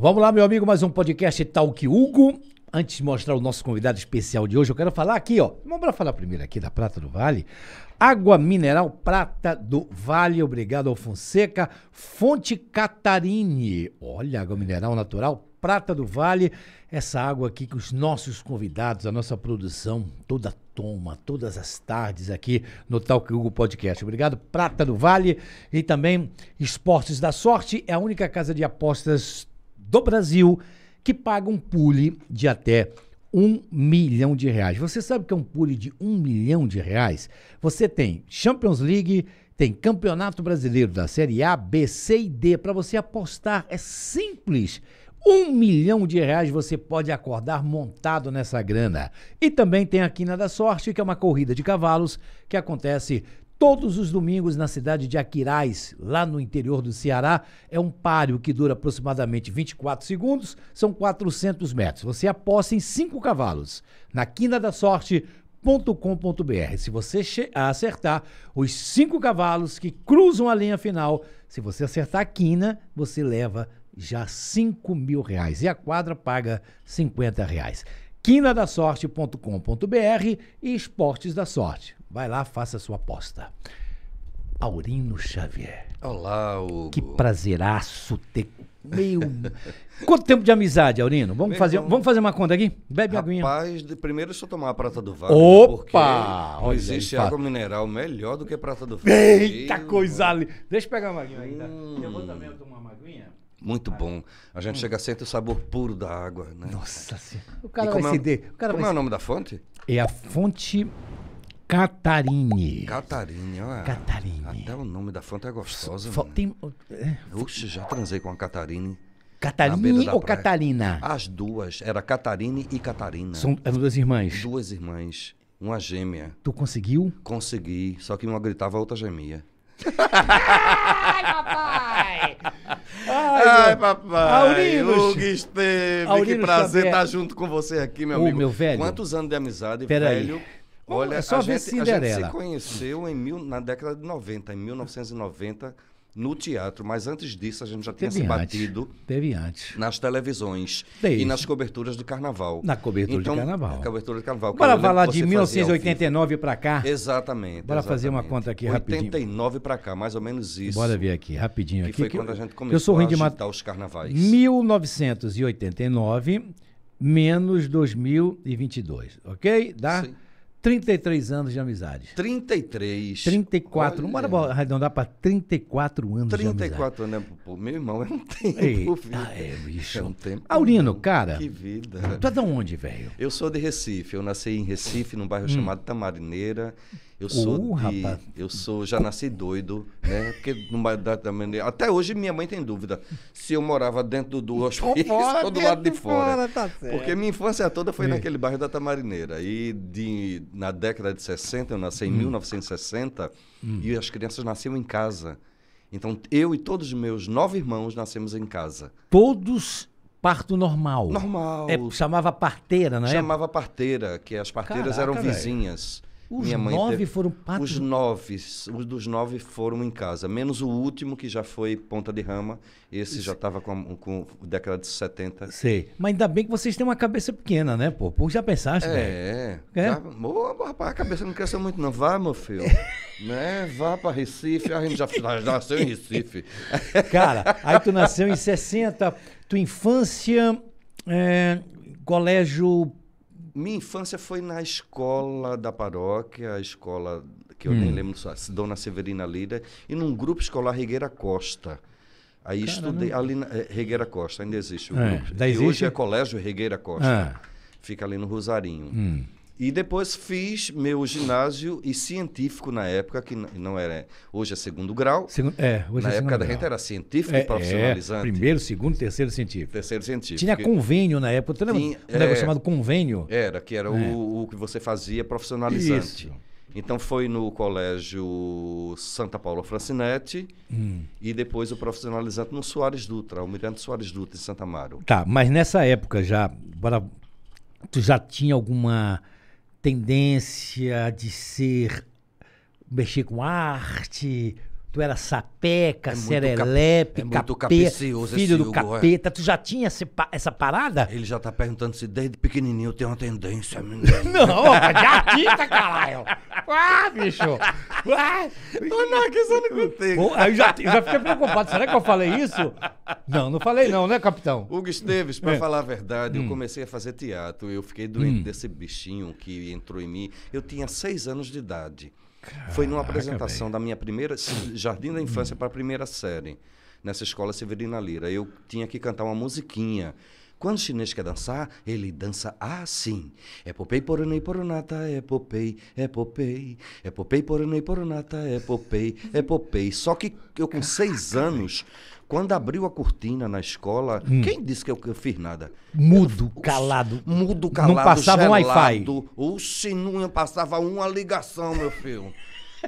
Vamos lá, meu amigo, mais um podcast Talk Hugo. Antes de mostrar o nosso convidado especial de hoje, eu quero falar aqui, ó. Vamos para falar primeiro aqui da Prata do Vale. Água mineral Prata do Vale, obrigado ao Fonseca. Fonte Catarine. Olha, água mineral natural Prata do Vale. Essa água aqui que os nossos convidados, a nossa produção toda toma, todas as tardes aqui no Talk Hugo Podcast. Obrigado, Prata do Vale. E também Esportes da Sorte, é a única casa de apostas do Brasil que paga um pule de até um milhão de reais. Você sabe que é um pule de um milhão de reais? Você tem Champions League, tem Campeonato Brasileiro da Série A, B, C e D. Para você apostar é simples. Um milhão de reais você pode acordar montado nessa grana. E também tem a Quina da Sorte, que é uma corrida de cavalos que acontece todos os domingos na cidade de Aquiraz, lá no interior do Ceará. É um páreo que dura aproximadamente 24 segundos, são 400 metros. Você aposta em cinco cavalos na quina da sorte.com.br. Se você acertar os cinco cavalos que cruzam a linha final, se você acertar a quina, você leva já 5 mil reais. E a quadra paga 50 reais. quinadasorte.com.br e Esportes da Sorte. Vai lá, faça a sua aposta. Aurino Xavier. Olá, Hugo. Que prazeraço ter. Meu. Quanto tempo de amizade, Aurino? Vamos, fazer, vamos fazer uma conta aqui? Bebe Rapaz, aguinha. Rapaz, primeiro eu tomar a prata do vale. Opa! Não existe aí, água mineral melhor do que prata do vale. Eita coisa ali. Deixa eu pegar uma aguinha ainda. Hum. Eu vou também tomar uma aguinha. Muito bom. A gente hum. chega a sentir o sabor puro da água, né? Nossa Senhora. O cara vai é, se der. como é o nome da fonte? É a fonte Catarine. Catarine, olha. Catarine. Até o nome da fonte é gostosa. F tem... É. Oxe, já transei com a Catarine. Catarine ou praia. Catarina? As duas. Era Catarine e Catarina. São as duas irmãs? Duas irmãs. Uma gêmea. Tu conseguiu? Consegui. Só que uma gritava, a outra gemia. Ai, papai! Ai, Ai papai! Aurino! Hugo Esteve, que prazer estar junto com você aqui, meu Ô, amigo. meu velho. Quantos anos de amizade, Pera velho? Aí. Olha, é só a, ver gente, a gente se conheceu em mil, na década de 90, em 1990, no teatro, mas antes disso a gente já tinha Teve se antes. batido Teve antes. nas televisões Desde. e nas coberturas de carnaval. Na cobertura então, de carnaval. Cobertura de carnaval. Bora falar de 1989 para cá. Exatamente. Bora exatamente. fazer uma conta aqui 89 rapidinho. 89 para cá, mais ou menos isso. Bora ver aqui, rapidinho. Que aqui, foi que quando eu, a gente começou eu sou a de agitar os carnavais. 1989 menos 2022, ok? Dá? Sim. 33 anos de amizade. 33. 34. Olha. Bora arredondar para 34 anos 34 de anos, né? meu irmão, é um tempo. Eita, é, bicho. É um tempo. Aurino, cara. Que vida. Tu é de onde, velho? Eu sou de Recife. Eu nasci em Recife, num bairro hum. chamado Tamarineira. Eu sou uh, de, eu sou já nasci doido, né? Porque no bairro da Tamarineira, até hoje minha mãe tem dúvida se eu morava dentro do hospício ou do lado de fora. fora tá porque minha infância toda foi é. naquele bairro da Tamarineira. E de, na década de 60, eu nasci em hum. 1960 hum. e as crianças nasciam em casa. Então eu e todos os meus nove irmãos nascemos em casa. Todos parto normal. Normal. É, chamava parteira, não é? Chamava parteira, que as parteiras Caraca, eram vizinhas. Véio. Os Minha mãe nove teve... foram patos? Os nove, os dos nove foram em casa, menos o último que já foi ponta de rama. Esse Isso. já estava com, com década de 70. Sei. Mas ainda bem que vocês têm uma cabeça pequena, né, pô? Pô, já pensaste, É, é. Já, oh, rapaz, a cabeça não cresceu muito, não. Vá, meu filho. né? Vá para Recife. A gente já, já nasceu em Recife. Cara, aí tu nasceu em 60. Tua infância, é, colégio minha infância foi na escola da paróquia, a escola que eu hum. nem lembro, Dona Severina Lira, e num grupo escolar Rigueira Costa. Aí Caramba. estudei ali na é, Regueira Costa, ainda existe o é, grupo. Existe? hoje é Colégio Regueira Costa. Ah. Fica ali no Rosarinho. Hum. E depois fiz meu ginásio e científico na época, que não era. Hoje é segundo grau. É, hoje na é época da gente era científico é, profissionalizante. É, primeiro, segundo, terceiro científico. Terceiro científico. Tinha convênio na época. Tu lembra Tinha, um negócio é, chamado convênio? Era, que era é. o, o, que você fazia profissionalizante. Isso. Então foi no colégio Santa Paula Francinetti hum. e depois o profissionalizante no Soares Dutra, o Mirante Soares Dutra, em Santa Amaro. Tá, mas nessa época já, bora, tu já tinha alguma tendência de ser mexer com arte? Tu era sapeca, É serelepe, cap- é muito capeta, capicioso filho esse do Hugo, é. capeta. Tu já tinha pa- essa parada? Ele já tá perguntando se desde pequenininho eu tenho uma tendência. menino. Não, rapaz, de artista, caralho. Ah, bicho. Ah. Tô não, aqui só não contei. Pô, aí eu já, eu já fiquei preocupado. Será que eu falei isso? Não, não falei não, né, capitão? Hugo Esteves, pra É. falar a verdade, Hum. eu comecei a fazer teatro. Eu fiquei doente desse bichinho que entrou em mim. Eu tinha seis anos de idade. Foi numa apresentação da minha primeira Jardim da Infância para a primeira série, nessa escola Severina Lira. Eu tinha que cantar uma musiquinha. Quando o chinês quer dançar, ele dança assim. É popei, poronei, poronata, é popei, é popei. É popei, poronei, poronata, é popei, é popei. Só que eu com seis anos, quando abriu a cortina na escola, quem disse que eu, eu fiz nada? Mudo, calado. Mudo, calado, Não passava um Wi-Fi. gelado. Oxe, não passava uma ligação, meu filho.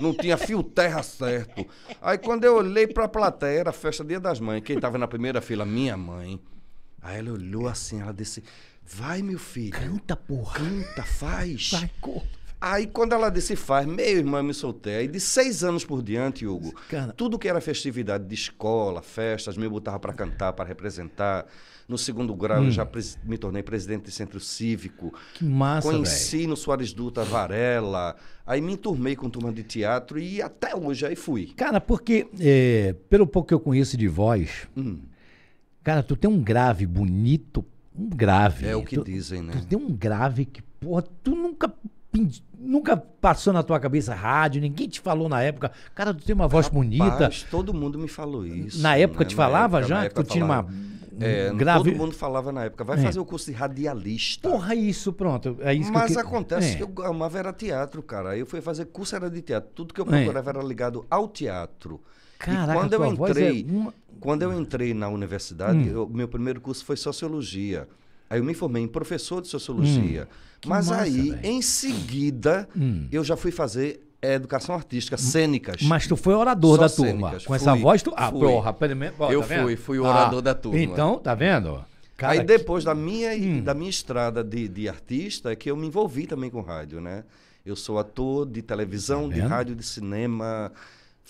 Não tinha fio terra certo. Aí quando eu olhei pra plateia, era festa Dia das Mães. Quem tava na primeira fila? Minha mãe. Aí ela olhou assim, ela disse, vai meu filho, Canta, porra. canta, faz. Vai, corra. Aí quando ela disse faz, meu irmão, me soltei. Aí de seis anos por diante, Hugo, Cara. tudo que era festividade de escola, festas, me botava para cantar, para representar. No segundo grau, eu já me tornei presidente de centro cívico. Que massa. Conheci no Soares Dutra Varela. Aí me enturmei com turma de teatro e até hoje aí fui. Cara, porque, é, pelo pouco que eu conheço de voz, Hum, cara, tu tem um grave bonito, um grave. é o que tu, dizem, né? Tu tem um grave que, porra, tu nunca, nunca passou na tua cabeça rádio, ninguém te falou na época. Cara, tu tem uma voz bonita. Rapaz, todo mundo me falou isso. Na época né? te Na falava época- já? na Que época tu tinha uma falava. É, um grave. Todo mundo falava na época, vai É. fazer o curso de radialista. Porra, isso, pronto. É isso Mas que eu acontece é. que eu amava era teatro, cara. Aí eu fui fazer curso era de teatro. Tudo que eu É. procurava era ligado ao teatro. Caraca, e quando eu é entrei, uma- quando eu entrei na universidade, Hum. eu- meu primeiro curso foi sociologia. Aí eu me formei em professor de sociologia. Que Mas massa, aí, velho. em seguida, Hum. eu já fui fazer educação artística, cênicas. Mas tu foi orador Só da turma. cênicas. Com essa Fui, voz, tu. Ah, fui. porra, Eu tá fui, fui o orador da turma. Então, tá vendo? Cara, Aí que- depois da minha, Hum. da minha estrada de, de artista é que eu me envolvi também com rádio, né? Eu sou ator de televisão, Tá de rádio, de cinema,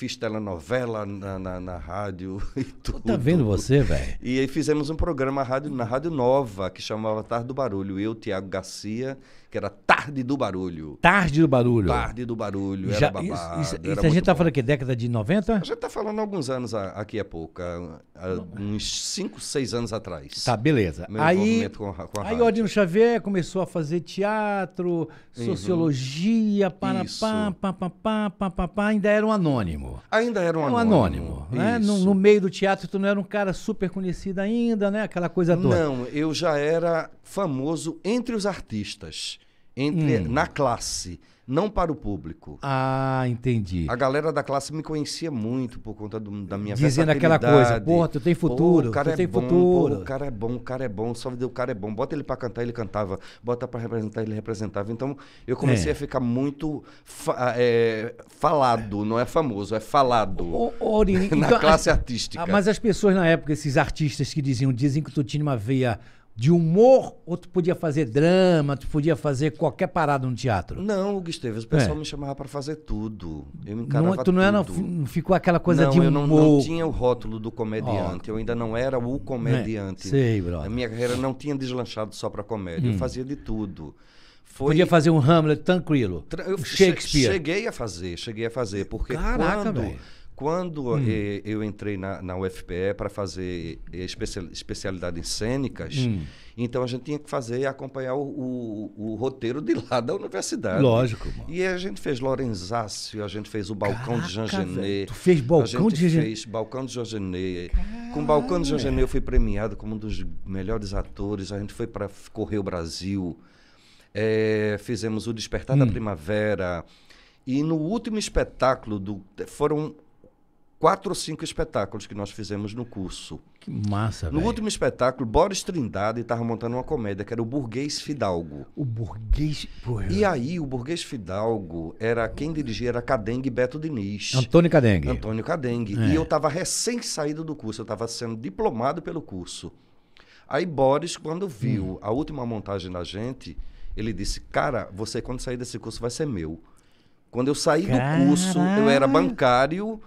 fiz telenovela na, na, na rádio e tudo. Tá vendo você, velho? E aí fizemos um programa rádio, na Rádio Nova, que chamava Tarde do Barulho. Eu, Tiago Garcia, que era Tarde do Barulho. Tarde do barulho. Tarde do Barulho, Já, era babado. isso, isso, isso a gente tá bom. falando aqui, década de 90? A gente tá falando há alguns anos a- aqui a pouco, há- há uns 5, 6 anos atrás. Tá, beleza. Meu aí, com a- com a aí o Aldino Xavier começou a fazer teatro, sociologia, para Isso. pá, pá, pá, pá, pá, pá, pá, ainda era um anônimo. Ainda era um Era um anônimo. anônimo. né? No, no meio do teatro, tu não era um cara super conhecido ainda, né? Aquela coisa toda. Não, eu já era famoso entre os artistas, entre Hum. na classe, não para o público. Ah, entendi. A galera da classe me conhecia muito por conta do- da minha Dizendo aquela coisa, "Porra, tu tem futuro, o cara tu é tem bom, futuro." pô, o cara é bom, o cara é bom, só o cara é bom. Bota ele pra cantar, ele cantava. Bota pra representar, ele representava. Então, eu comecei É. a ficar muito fa- é, falado, não é famoso, é falado. Ô, Aurini, na então, classe as- artística. Mas as pessoas na época, esses artistas que diziam, dizem que tu tinha uma veia de humor, ou tu podia fazer drama, tu podia fazer qualquer parada no teatro. Não, Hugo Esteves, o pessoal É. me chamava pra fazer tudo. Eu me encarava Não, tu não, era, não ficou aquela coisa não, de eu não, humor. não tinha o rótulo do comediante. Eu ainda não era o comediante. É, sei, brother. A minha carreira não tinha deslanchado só para comédia. Eu fazia de tudo. Foi... Podia fazer um Hamlet tranquilo. Tra- eu Shakespeare. Cheguei a fazer, cheguei a fazer. Porque Caraca, quando, velho. Quando eh, eu entrei na, na UFPE para fazer especial- especialidade em cênicas, Hum. então a gente tinha que fazer acompanhar o, o- o roteiro de lá da universidade. Lógico, mano. E a gente fez Lorenzácio, a gente fez o Balcão de Jean Caraca, Genet. velho. Tu fez Balcão a de Jean- fez Balcão de Jean Genet. Com Balcão de Jean Genet eu fui premiado como um dos melhores atores. A gente foi para correr o Brasil. É, fizemos o Despertar Hum. da Primavera. E no último espetáculo, do, foram quatro ou cinco espetáculos que nós fizemos no curso. Que massa, No velho. último espetáculo, Boris Trindade estava montando uma comédia que era o Burguês Fidalgo. O burguês... Porra. E aí, o Burguês Fidalgo era quem dirigia era Cadengue Beto Diniz. Antônio Cadengue. Antônio Cadengue. É. E eu estava recém saído do curso, eu estava sendo diplomado pelo curso. Aí Boris, quando viu Hum. a última montagem da gente, ele disse: Cara, você quando sair desse curso vai ser meu. Quando eu saí do curso, eu era Caraca. bancário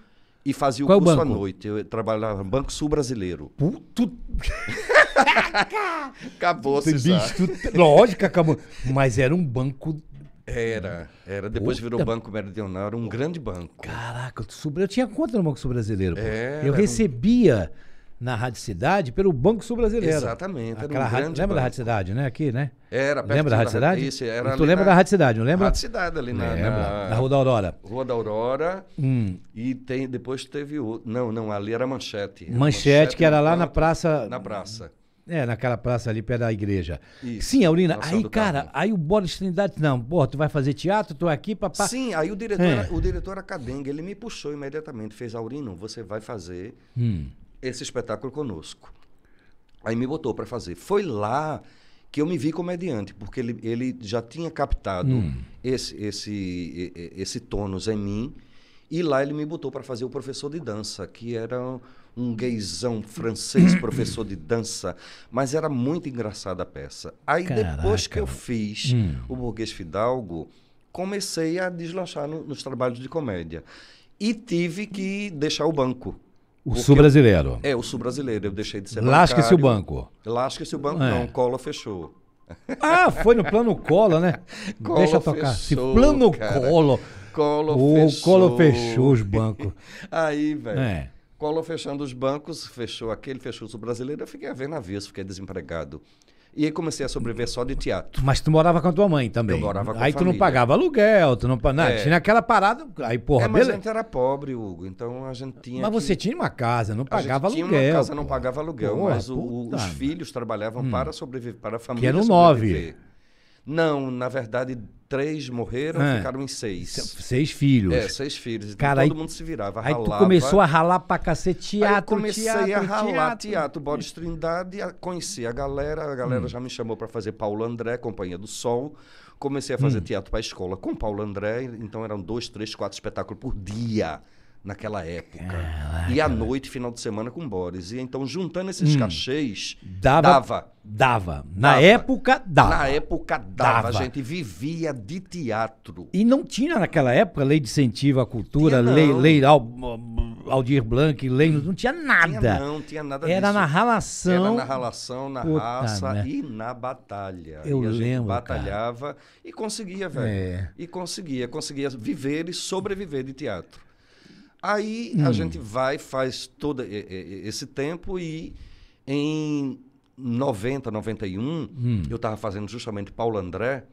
E fazia o Qual é curso à noite. Eu trabalhava no Banco Sul Brasileiro. Puto, Acabou-se já. bicho, tu- lógico, acabou. Mas era um banco. Era, era. Depois virou Puta. Banco Meridional, era um grande banco. Caraca, eu tinha conta no Banco Sul Brasileiro. Era, eu era um- recebia na Rádio Cidade pelo Banco Sul Brasileiro. Exatamente, era um Aquela rádio, grande lembra da banco. Rádio Cidade, né? Aqui, né? Era Lembra da Rádio Cidade? Isso, E era tu lembra na- da Rádio Cidade, não lembra? Rádio Cidade, ali na, na, na Rua da Aurora. Rua da Aurora. Hum. E tem, depois teve outro. Não, não, ali era Manchete. Era Manchete, que era lá na praça. Na praça. É, naquela praça ali perto da igreja. Isso, Sim, Aurina. Aí, cara, Carmo. aí o Boris Trindade, não, pô, tu vai fazer teatro, tu é aqui, papá. Sim, aí o diretor, É. o diretor Acadenga, ele me puxou imediatamente, fez, Aurino, você vai fazer Hum. Esse espetáculo conosco. Aí me botou para fazer. Foi lá que eu me vi comediante, porque ele, ele já tinha captado Hum. esse, esse, esse tônus em mim, e lá ele me botou para fazer o professor de dança, que era um gaysão francês, professor de dança, mas era muito engraçada a peça. Aí depois que eu Caraca. fiz Hum. o Burguês Fidalgo, comecei a deslanchar no- nos trabalhos de comédia. E tive que deixar o banco. O Sul Brasileiro. É, o sul brasileiro. Eu deixei de ser Lasca-se o banco. Lasca-se o banco, É. não. Cola fechou. Ah, foi no plano Colo, né? Deixa eu tocar. Se fechou, plano cara. Colo. Colo O fechou. Colo fechou os bancos. Aí, velho. É. Colo fechando os bancos, fechou aquele, fechou o sul brasileiro. Eu fiquei a ver navios, fiquei desempregado. E aí comecei a sobreviver só de teatro. Mas tu morava com a tua mãe também. Eu morava com a Aí tu não pagava aluguel, tu não pagava. É. Tinha aquela parada. Aí, porra, é, mas a beleza. gente era pobre, Hugo. Então a gente tinha. Mas que- você tinha uma casa, não a pagava tinha aluguel. uma casa, não pô. pagava aluguel, Porra, mas o- o- os filhos trabalhavam para sobreviver, para a família eram nove. sobreviver. Não, na verdade, três morreram, É. ficaram em seis. Seis filhos. É, seis filhos. Então Cara, todo aí- mundo se virava, Aí tu ralava. começou a ralar pra cacete Aí eu teatro, comecei teatro, a ralar teatro, teatro. Boris Trindade, a conhecer a galera. A galera já me chamou para fazer Paulo André, Companhia do Sol. Comecei a fazer teatro para a escola com Paulo André. Então eram dois, três, quatro espetáculos por dia naquela época. e à noite, final de semana com Boris. E então, juntando esses cachês, Dava, dava. dava. Na Dava. época, dava. Na época dava. Dava. A gente vivia de teatro. E não tinha naquela época lei de incentivo à cultura, Tinha, lei, lei Al- Aldir Blanc, lei, não tinha nada. Tinha, não, tinha nada Era disso. na ralação. Era na relação, na Puta raça merda. e na batalha. Eu e a gente lembro, batalhava e conseguia, velho. É. E conseguia, conseguia viver e sobreviver de teatro. Aí Hum. a gente vai, faz todo esse tempo e em 90, 91, Hum. eu estava fazendo justamente Paulo André,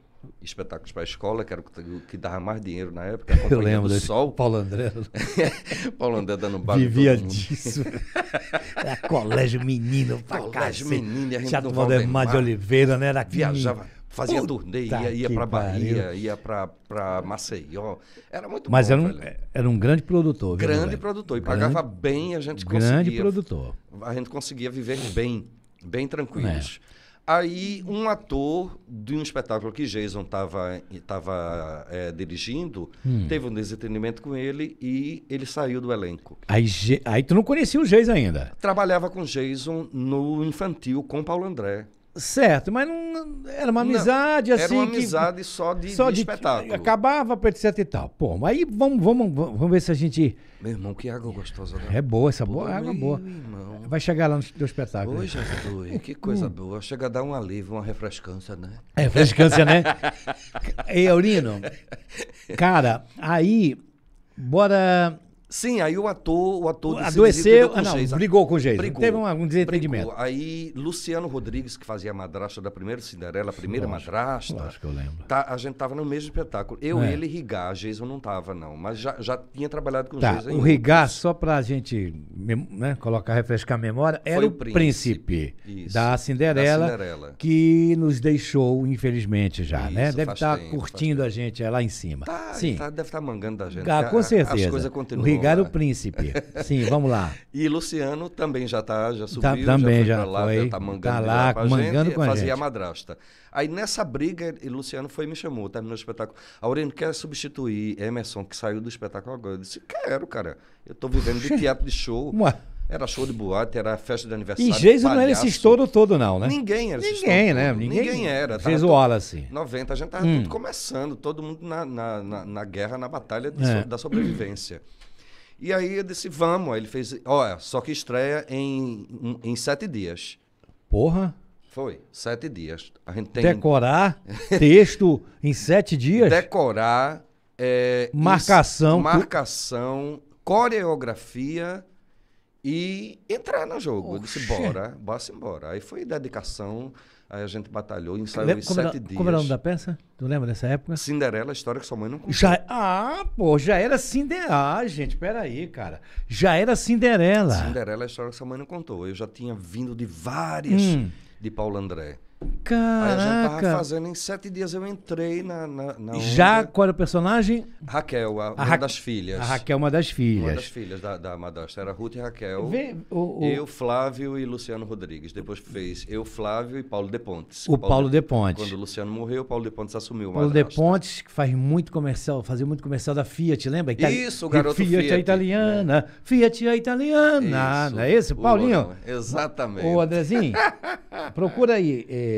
espetáculos para a escola, que era o que- dava mais dinheiro na época, Eu lembro do Sol. Paulo André. Paulo André dando em Vivia disso. Era colégio menino pra Colégio cacete. menino, e a gente Teatro Valdemar de. Oliveira, né? Era. Viajava, fazia turnê, ia, ia para Bahia, pariu. ia para Maceió. Era muito Mas bom, era um, velho. era um grande produtor. viu, Grande velho? produtor. E Grande- pagava bem, a gente Grande conseguia. produtor. A gente conseguia viver bem, bem tranquilos. É. Aí, um ator de um espetáculo que Jason estava tava, eh, dirigindo, Hum. teve um desentendimento com ele e ele saiu do elenco. Aí, aí tu não conhecia o Geis ainda. Trabalhava com Jason no infantil com Paulo André. Certo, mas não era uma Não, amizade assim. Era uma que- amizade só de, só de de espetáculo. Acabava, etc e tal. Pô, aí vamos, vamos, vamos ver se a gente. Meu irmão, que água gostosa. né? É boa essa boa, Pô, água meu boa. irmão. Vai chegar lá no teu espetáculo. Oi, Jesus, que coisa Hum. boa. Chega a dar um alívio, uma refrescância, né? É, frescância, né? Ei, Aurino. Cara, aí, bora. Sim, aí o ator, o ator Adoeceu. Ah, não, brigou com o Geis. Brigou, Teve um, um desentendimento. brigou. Aí Luciano Rodrigues, que fazia a madrasta da primeira Cinderela, a primeira Lógico, madrasta. Lógico que eu lembro. tá- a gente tava no mesmo espetáculo. Eu, É. ele e Rigar. Jason não tava, não. Mas já, já tinha trabalhado com Tá, Jason. em o Rigar, outros. só pra gente né, colocar, refrescar a memória, era Foi o o príncipe, príncipe. Da, Cinderela, da Cinderela. que nos deixou, infelizmente, já, Isso, né? Deve estar tempo, curtindo a gente é, lá em cima. Tá, Sim. tá, deve estar mangando da gente. Ah, A- com a- certeza. As coisas o continuam. Era o lá. príncipe. Sim, vamos lá. E Luciano também já tá, já subiu, Tá- também foi já lá, foi, tá mangando tá lá, com mangando gente, com a fazia gente. a madrasta. Aí nessa briga, e Luciano foi e me chamou, terminou o espetáculo. Aurélio, quer substituir Emerson, que saiu do espetáculo agora? Eu disse, quero, cara. Eu tô vivendo de teatro de show. Ué. Era show de boate, era festa de aniversário. E Geiso não era esse estouro todo, não, né? Ninguém era esse Ninguém, né? Ninguém, Ninguém era. Fez o Wallace. 90, a gente tava Hum. tudo começando, todo mundo na, na, na, na guerra, na batalha de É. da sobrevivência. E aí eu disse, vamos. Aí ele fez, olha, só que estreia em, em sete dias. Porra. Foi, sete dias. A gente tem... Decorar texto em sete dias? Decorar... É, marcação. Marcação, coreografia e entrar no jogo. Eu disse, bora, bora embora. Aí foi dedicação, aí a gente batalhou, ensaiou em sete era, dias. Como era o nome da peça? Tu lembra dessa época? Cinderela, a história que sua mãe não contou. Já, ah, pô, já era Cinderela. Ah, gente, peraí, cara. Já era Cinderela. Cinderela, a história que sua mãe não contou. Eu já tinha vindo de várias hum. de Paulo André. Caraca. Aí a gente tava fazendo em sete dias, eu entrei na. na, na Já qual era o personagem? Raquel, a, a uma Ra das filhas. A Raquel, uma das filhas. Uma das filhas da, da. Era Ruth e Raquel. Vê, o, o... Eu, Flávio e Luciano Rodrigues. Depois fez eu, Flávio e Paulo De Pontes. O Paulo, Paulo De Pontes. Quando o Luciano morreu, o Paulo De Pontes assumiu. Paulo De Pontes, que faz muito comercial, fazia muito comercial da Fiat, lembra? Isso, o garoto Fiat. Fiat é italiana. Né? Fiat é italiana. Isso. Não é esse? Paulinho? exatamente. Ô, Andrezinho, procura aí. É,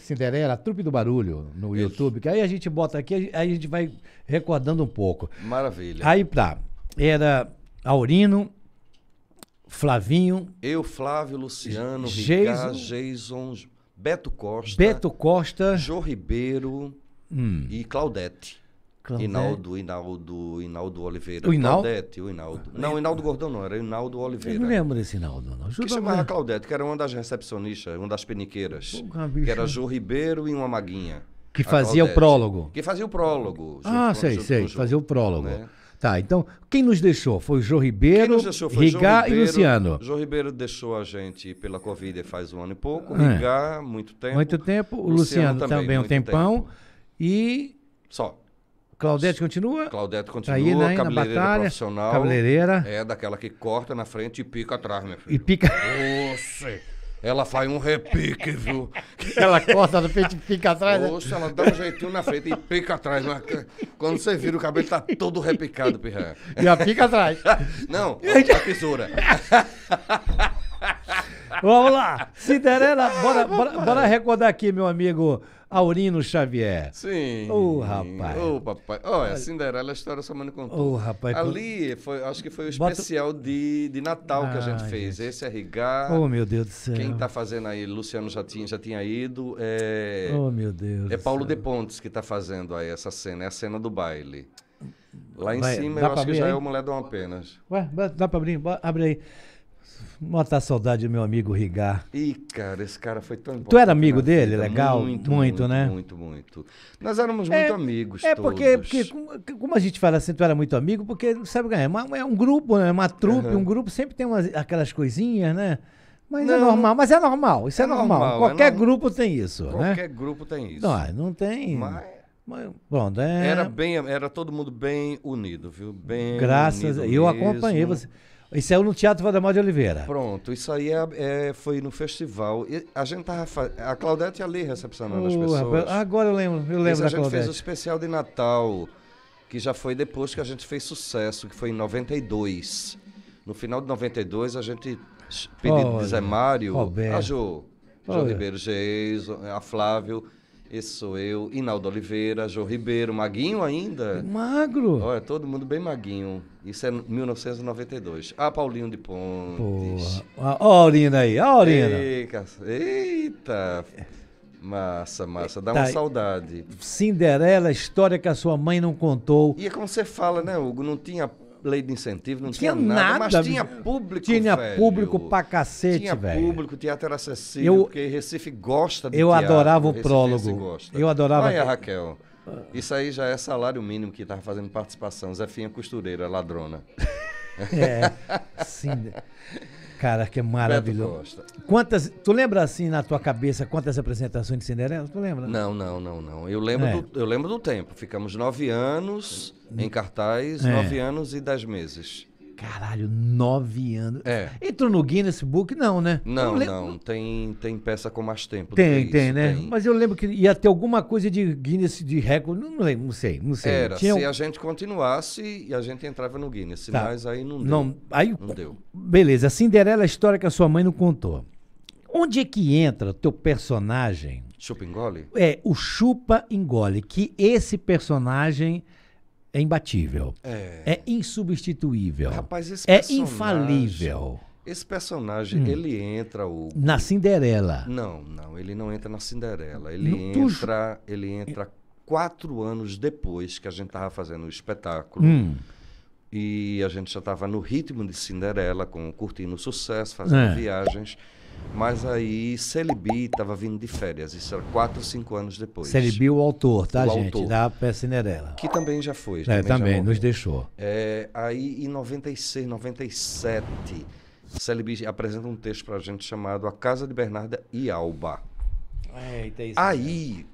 Cinderela, Trupe do Barulho, no Isso. YouTube, que aí a gente bota aqui, aí a gente vai recordando um pouco. Maravilha. Aí tá, era Aurino, Flavinho. Eu, Flávio, Luciano, Jason, Jason Beto Costa. Beto Costa. Jô Ribeiro hum. e Claudete. Claudete. Inaldo, Inaldo, Inaldo Oliveira. O Inaldo? Claudete, o Inaldo. Não, Inaldo Gordão não, era Inaldo Oliveira. Eu não lembro desse Inaldo, não. Ajuda que chamava Claudete, que era uma das recepcionistas, uma das peniqueiras. Porra, que era Jô Ribeiro e uma maguinha. Que fazia o prólogo. Que fazia o prólogo. Ah, sei, sei, fazia o prólogo. Né? Tá, então, quem nos deixou? Foi o Jô Ribeiro, Rigar e Luciano. Jô Ribeiro deixou a gente pela Covid faz um ano e pouco, é. Muito tempo. Muito tempo, o Luciano, Luciano também, também um tempão. Tempo. E... Só. Claudete continua? Claudete tá continua, aí, né, cabeleireira batalha, profissional. Cabeleireira. É daquela que corta na frente e pica atrás, meu filho. E pica. Oxe. Ela faz um repique, viu? Ela corta na frente e pica atrás. Né? Oxe, ela dá um jeitinho na frente e pica atrás. Mas quando você vira, o cabelo tá todo repicado, pirra. E a pica atrás. Não, a tesoura. Vamos lá. Cinderela, bora, bora, bora recordar aqui, meu amigo Aurino Xavier. Sim. Ô, oh, rapaz. Ô, oh, papai. Olha, Cinderela, a história mãe não contou. Ô, oh, rapaz. Ali, foi, acho que foi o especial Bota... de, de Natal ah, que a gente fez. Gente. Esse é Rigar. Oh, meu Deus do céu. Quem tá fazendo aí, Luciano já tinha, já tinha ido. É, oh, meu Deus. É Paulo De Pontes que tá fazendo aí essa cena. É a cena do baile. Lá em Vai, cima, eu acho que já aí? é o Mulher Dom Apenas. Ué, dá pra abrir? Abre aí. Matar saudade do meu amigo Rigar. Ih, cara, esse cara foi tão importante. Tu era amigo dele? Vida. Legal? Muito, muito, muito, né? Muito, muito. Nós éramos é, muito amigos. É porque, porque, como a gente fala assim, tu era muito amigo, porque, sabe, é, uma, é um grupo, né? Uma trupe, uhum. um grupo sempre tem umas, aquelas coisinhas, né? Mas é não, é normal, mas é normal, isso é, é normal. normal. É Qualquer é grupo tem isso, Qualquer né? Qualquer grupo tem isso. Não, não tem. Mas... Bom, é... era bem, era todo mundo bem unido, viu? Bem Graças, unido eu mesmo. acompanhei você. Isso é no Teatro Valdemar de Oliveira. Pronto, isso aí é, é, foi no festival. E a gente tava A Claudete ali recepcionando uh, as pessoas. Agora eu lembro, eu lembro Esse da A gente Claudete. fez o especial de Natal, que já foi depois que a gente fez sucesso, que foi em 92. No final de 92, a gente pediu de Zé Mário, Roberto. a Jô, Jô Ribeiro Geis, a Flávio esse sou eu, Inaldo Oliveira, João Ribeiro, Maguinho ainda. Magro. Olha, todo mundo bem maguinho. Isso é 1992. Ah, Paulinho de Pontes. Porra. Ó a Aurina aí, a Aurina. Eita. Massa, massa. Dá tá. uma saudade. Cinderela, história que a sua mãe não contou. E é como você fala, né, Hugo? Não tinha lei de incentivo, não tinha, tinha nada, nada, mas tinha público, Tinha velho. público pra cacete, tinha velho. Tinha público, teatro era acessível, eu, porque Recife gosta de Eu teatro, adorava o prólogo. Eu adorava... Olha, Raquel, isso aí já é salário mínimo que tava fazendo participação. Zefinha Costureira, ladrona. É, sim. Cara, que maravilhoso. Quantas, tu lembra assim na tua cabeça quantas apresentações de Cinderela? Tu lembra? Não, não, não, não. Eu lembro, é. do, eu lembro do tempo. Ficamos nove anos em cartaz, é. nove anos e dez meses. Caralho, nove anos. É. Entrou no Guinness Book, não, né? Não, não. Tem, tem peça com mais tempo. Tem, tem, isso, né? Tem. Mas eu lembro que ia ter alguma coisa de Guinness de recorde. Não, lembro, não sei, não sei. Era, Tinha... se a gente continuasse e a gente entrava no Guinness. Tá. Mas aí não deu. Não, aí, não deu. Beleza, Cinderela é a história que a sua mãe não contou. Onde é que entra o teu personagem? Chupa engole? É, o chupa engole. Que esse personagem é imbatível. É. É insubstituível. Rapaz, esse é infalível. Esse personagem, ele entra o. Na Cinderela. Não, não, ele não entra na Cinderela. Ele No- tu- entra, ele entra quatro anos depois que a gente tava fazendo o espetáculo. Hum. E a gente já estava no ritmo de Cinderela, com, curtindo o sucesso, fazendo É. viagens. Mas aí Celibi estava vindo de férias. Isso era quatro, cinco anos depois. Celebi o autor, tá, O gente? autor. Da peça Cinderela. Que também já foi. É, já também, morreu. nos deixou. É, aí em 96, 97, Celibi apresenta um texto para a gente chamado A Casa de Bernarda e Alba. Eita, isso. Aí,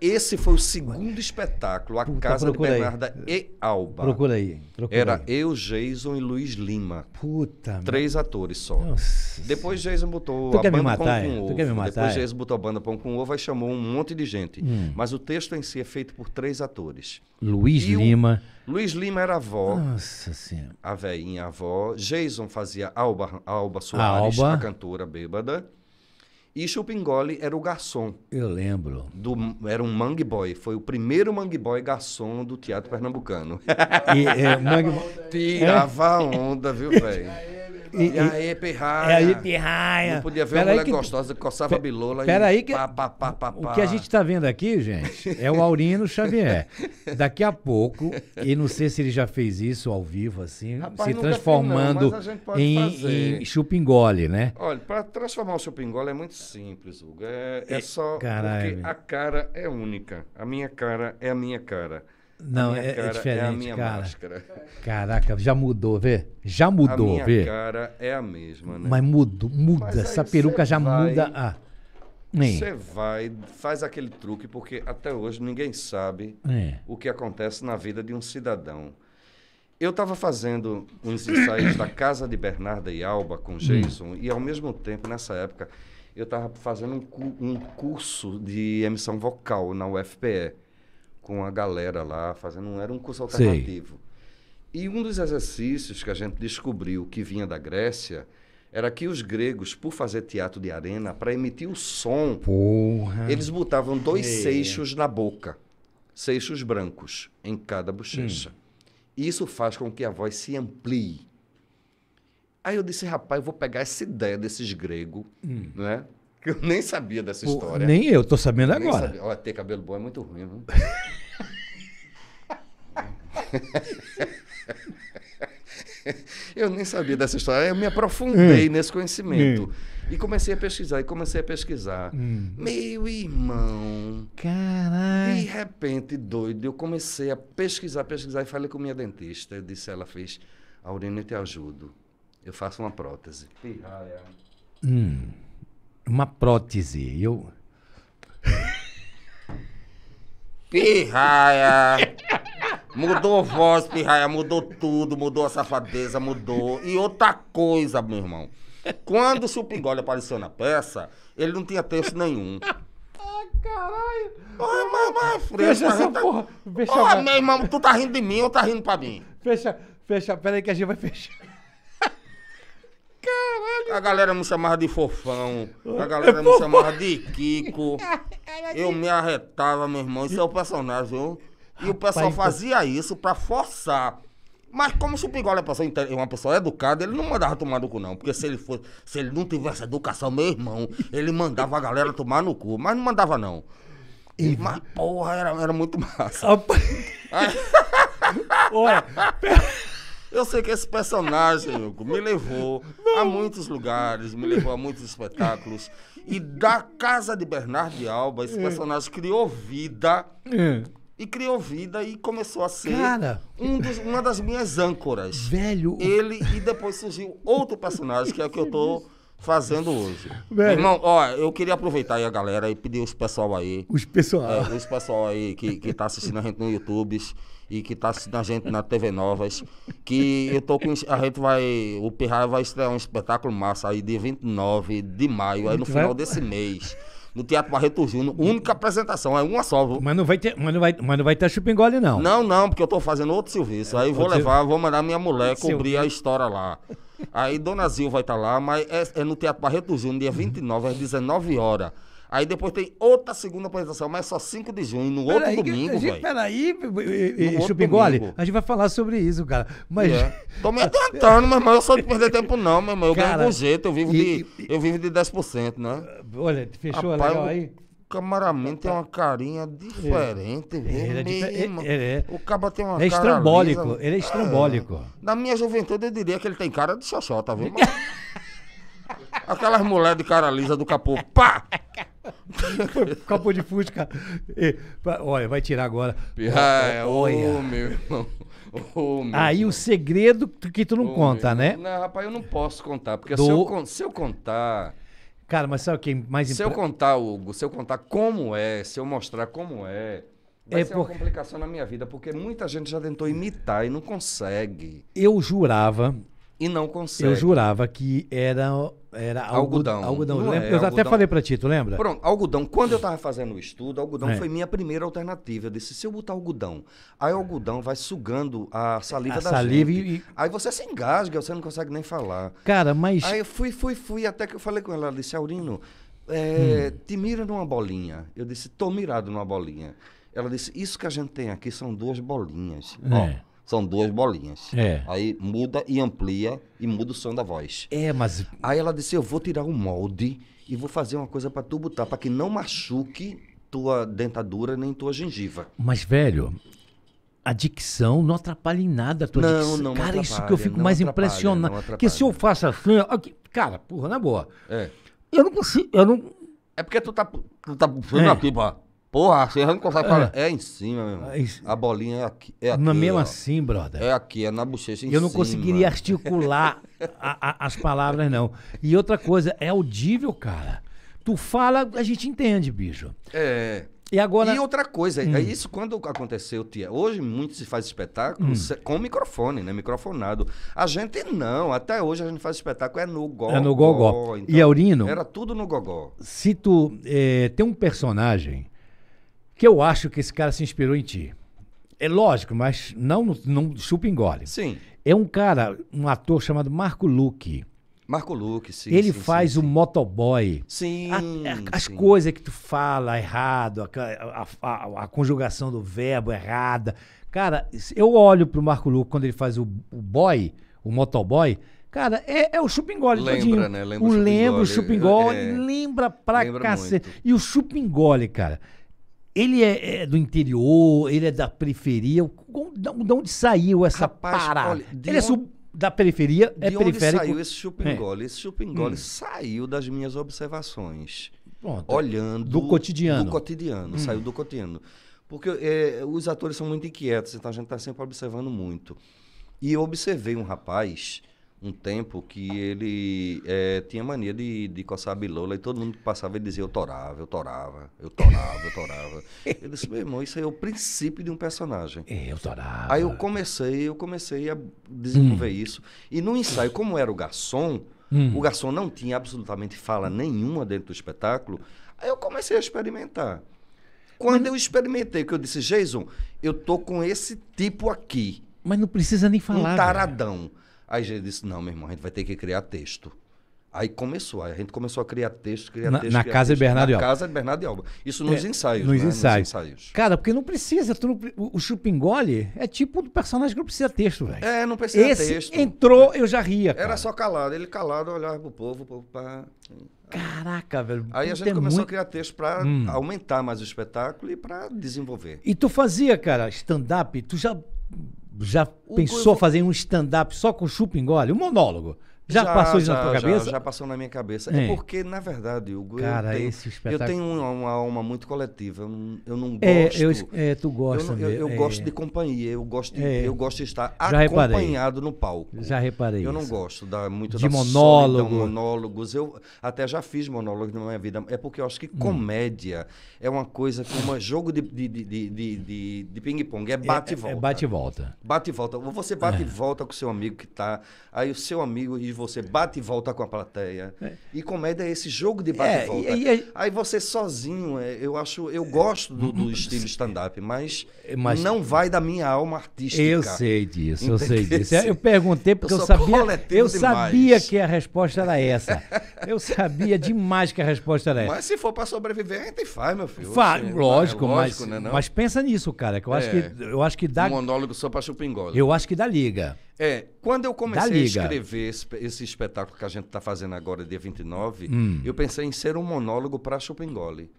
esse foi o segundo espetáculo, A Puta, Casa de procura aí. Bernarda e Alba. Procura aí. Procura Era aí. eu, Jason e Luiz Lima. Puta Três atores só. Nossa. Depois Jason botou Tu a quer me banda matar, Pão é? com Tu Ovo. quer me matar, Depois é? Jason botou a banda Pão com Ovo e chamou um monte de gente. Hum. Mas o texto em si é feito por três atores. Luiz E o- Lima. Luiz Lima era a avó, Nossa senhora. a velhinha avó. Jason fazia Alba, Alba Soares, Alba. a cantora bêbada. E Chupingoli era o garçom. Eu lembro. Do, era um mangue boy. Foi o primeiro mangue boy garçom do teatro pernambucano. E, é, Mangue- Tirava onda, viu, velho? E- E, e- aí, É aí, pirraia. Não podia ver Pera uma mulher que- gostosa que coçava a bilola Pera e aí que pá, pá, pá, pá, o que a gente está vendo aqui, gente, é o Aurino Xavier. Daqui a pouco, e não sei se ele já fez isso ao vivo, assim, Rapaz, se transformando não, a em, em chupingole, né? Olha, para transformar o chupingole é muito simples, Hugo. É, é só caralho. porque a cara é única. A minha cara é a minha cara. Não, a é, é cara diferente, é a minha cara. máscara. Caraca, já mudou, vê? Já a mudou, minha vê? cara é a mesma, né? Mas mudou, muda. Mas Essa peruca já vai- muda. Nem. Você vai, faz aquele truque, porque até hoje ninguém sabe É. o que acontece na vida de um cidadão. Eu estava fazendo uns ensaios da Casa de Bernarda e Alba Hum. com Jason, e ao mesmo tempo, nessa época, eu estava fazendo um, cu- um curso de emissão vocal na UFPE, com a galera lá, fazendo um, era um curso alternativo. E um dos exercícios que a gente descobriu que vinha da Grécia era que os gregos, por fazer teatro de arena, para emitir o som, Porra. eles botavam dois É. seixos na boca, seixos brancos em cada Hum. bochecha. E isso faz com que a voz se amplie. Aí eu disse, rapaz, eu vou pegar essa ideia desses gregos, né? Que eu nem sabia dessa Hum. Pô, história. Nem eu, tô sabendo Nem agora. sabia. Olha, ter cabelo bom é muito ruim, viu? Eu nem sabia dessa história. Eu me aprofundei nesse conhecimento. E comecei a pesquisar, e comecei a pesquisar. Meu irmão, de Caralho. repente, doido, eu comecei a pesquisar, pesquisar e falei com minha dentista. Eu disse, ela fez, Aurina, eu te ajudo. Eu faço uma prótese. Hum, uma prótese. Eu. Pirraia! Mudou a voz, pirraia, mudou tudo, mudou a safadeza, mudou. E outra coisa, meu irmão. Quando o Chupingole apareceu na peça, ele não tinha texto nenhum. Caralho. Ai, mas, mas, fresco, Fecha a essa tá- porra. Fecha, vai. meu irmão, tu tá rindo de mim ou tá rindo pra mim? fecha, fecha. Pera aí que a gente vai fechar. A galera me chamava de fofão, a galera me chamava de Kiko. Eu me arretava, meu irmão, isso é o personagem, viu? E o pessoal Rapaz, fazia isso pra forçar. Mas como o Chupingole é uma pessoa, educada, ele não mandava tomar no cu, não. Porque se ele fosse, se ele não tivesse educação, meu irmão, ele mandava a galera tomar no cu. Mas não mandava, não. E, mas, porra, era, era muito massa. Rapaz. Olha, Eu sei que esse personagem, Hugo, me levou a muitos lugares, me levou a muitos espetáculos. E da casa de Bernardo de Alba, esse personagem criou vida. Hum. E criou vida e começou a ser Cara. um dos- uma das minhas âncoras. velho. Ele e depois surgiu outro personagem, que é o que eu tô fazendo hoje. Velho. Irmão, ó, eu queria aproveitar aí a galera e pedir os pessoal aí Os pessoal. é, esse pessoal aí que, que tá assistindo a gente no YouTube e que tá assistindo a gente na TV Novas, que eu tô com. A gente vai. O Pirraia vai estrear um espetáculo massa aí, dia 29 de maio, aí no vai- final desse mês. No Teatro Barreto Júnior. Única apresentação, é uma só. viu? Mas não vai ter, mas não vai, mas não vai ter chupingole, não. Não, não, porque eu tô fazendo outro serviço. Aí vou levar, vou mandar minha mulher cobrir a história lá. Aí Dona Zil vai estar lá, mas é, é no Teatro Barreto Júnior, dia 29, às 19 horas. Aí depois tem outra segunda apresentação, mas só 5 de junho, no outro Peraí, que- domingo, velho. Peraí, outro Chupingole, a gente vai falar sobre isso, cara. Mas. É. Tô me adiantando, meu irmão. Eu sou de perder tempo, não, meu irmão. Eu Cara, ganho com jeito, eu vivo, e- de, eu vivo de 10%, né? Olha, fechou Rapaz, legal o aí? camaraman tem uma carinha diferente, viu? Ele é mesmo. ele é- O caba tem uma É cara estrambólico, lisa. ele é estrambólico. Na minha juventude eu diria que ele tem cara de xoxota, viu? Mas- Aquelas mulheres de cara lisa do capô, pá! Capô de fusca. E, olha, vai tirar agora. É, ô, Olha. meu irmão. Meu Aí irmão. o segredo que tu não conta, né? Não, rapaz, eu não posso contar, porque Do- se, eu, se eu contar... Cara, mas sabe o que é mais Se eu contar, Hugo, se eu contar como é, se eu mostrar como é, vai É ser porque- uma complicação na minha vida, porque muita gente já tentou imitar e não consegue. Eu jurava, E não consegue. eu jurava que era, era Algodão. algodão. Não Lembra? é eu até algodão. falei pra ti, tu lembra? Pronto, algodão. Quando eu tava fazendo o estudo, algodão É. foi minha primeira alternativa. Eu disse, se eu botar algodão, aí o algodão vai sugando a saliva A da saliva gente. e- Aí você se engasga, você não consegue nem falar. Cara, mas. Aí eu fui, fui, fui, até que eu falei com ela, ela disse, Aurino, é, Hum. te mira numa bolinha. Eu disse, tô mirado numa bolinha. Ela disse, isso que a gente tem aqui são duas bolinhas. É. Ó, são duas bolinhas. É. Aí muda e amplia e muda o som da voz. É, mas. Aí ela disse, eu vou tirar o molde e vou fazer uma coisa pra tu botar, pra que não machuque tua dentadura nem tua gengiva. Mas, velho, a dicção não atrapalha em nada a tua Não, dicção. não Cara, isso que eu fico mais impressionado. Porque se eu faço assim. aqui- cara, porra, na boa. É. Eu não consigo. Eu não. É porque tu tá, tu tá puxando É. aqui, pô. Porra, você não consegue falar. É em cima, meu irmão. É. A bolinha é aqui. É aqui Não é mesmo ó. assim, brother. É aqui, é na bochecha em Eu não cima. conseguiria articular a- a- as palavras, não. E outra coisa, é audível, cara. Tu fala, a gente entende, bicho. É. E agora. Hum. E outra coisa, é isso quando aconteceu, tia. Hoje muito se faz espetáculo se- com microfone, né? Microfonado. A gente não. Até hoje a gente faz espetáculo é no gogó. É no gogó. Então, E Aurino? Era tudo no gogó. se tu eh, tem um personagem que eu acho que esse cara se inspirou em ti. É lógico, mas não, não chupa e engole. Sim. É um cara, um ator chamado Marco Luque. Marco Luque, sim. Ele sim, faz sim, o motoboy. Sim. A- sim, a- as sim. coisas que tu fala errado, a, a- conjugação do verbo errada. Cara, eu olho pro Marco Luque quando ele faz o, o boy, o motoboy. Cara, é, é o chupingole Lembra, todinho. né? Lembra o lembra o chupingole, é. lembra pra Lembra cacete. muito. E o chupingole, cara, ele é, é do interior, ele é da periferia. De de onde saiu essa Rapaz, parada? olha, ele é onde- sub- da periferia, é De onde periférico. saiu esse chupingole? Esse chupingole Hum. saiu das minhas observações. Pronto. olhando Do cotidiano. Hum. Do cotidiano, saiu do cotidiano. Porque é, os atores são muito inquietos, então a gente está sempre observando muito. E eu observei um rapaz, um tempo, que ele é, tinha mania de, de coçar a bilola e todo mundo que passava ele dizia eu torava, eu torava, eu torava, eu torava. Eu disse, meu irmão, isso aí é o princípio de um personagem. É, eu torava. Aí eu comecei, eu comecei a desenvolver Hum. isso. E no ensaio, como era o garçom, o garçom não tinha absolutamente fala nenhuma dentro do espetáculo, aí eu comecei a experimentar. Quando eu experimentei, que eu disse, Jason, eu tô com esse tipo aqui, Mas não precisa nem um falar. velho. Aí Jason disse, não, meu irmão, a gente vai ter que criar texto. Aí começou, aí a gente começou a criar texto, criar Na- texto. na criar casa de texto. Bernardo e Na Alba. casa de Bernardo Alba. Isso nos É, ensaios, nos né? ensaios. Nos ensaios. Cara, porque não precisa. tu não o, chupingole é tipo do personagem que não precisa texto, velho. É, não precisa Esse texto. entrou, eu já ria. Cara. Era só calado. Ele calado olhava pro povo, o povo pá. Caraca, velho. Aí a gente é começou muito- a criar texto para Hum. aumentar mais o espetáculo e para desenvolver. E tu fazia, cara, stand-up? Tu já, já pensou eu vou- fazer um stand-up só com chupingole? Um monólogo? Já, passou isso na tua já, cabeça? Já passou na minha cabeça. É. É, porque, na verdade, Hugo, Cara, eu tenho, esse eu tenho uma, uma alma muito coletiva. Eu não, eu não É, gosto... eu, é, tu gosta eu, eu- eu é. gosto de companhia, eu gosto de, É. eu gosto de estar Já acompanhado no palco. Já reparei Eu não isso. gosto da, muito De da monólogo. solidão, monólogos. Eu até já fiz monólogos na minha vida. É porque eu acho que Hum. comédia é uma coisa como é jogo de, de, de, de, de, ping-pong. É bate e É, volta. é bate e volta. Bate e volta. Você bate e volta com o seu amigo que tá. Aí o seu amigo e você bate e volta com a plateia. E comédia é esse jogo de bate É, e volta. e- e- Aí você sozinho, é, eu acho, eu gosto do, do estilo stand-up, mas, Mas- não vai da minha alma artística. Eu sei disso, eu sei Entendeu? disso. Eu perguntei porque Eu eu, sabia, eu demais. sabia que a resposta era essa. Eu sabia demais que a resposta era essa. Mas se for para sobreviver, a gente faz, meu filho. Fa Oxe, lógico, é mas, né, mas pensa nisso, cara, que eu acho É. que eu acho que dá Um monólogo só para chupingola. eu acho que dá liga. É, quando eu comecei a escrever esse, esse espetáculo que a gente está fazendo agora, dia 29, Hum. eu pensei em ser um monólogo para Chupingole.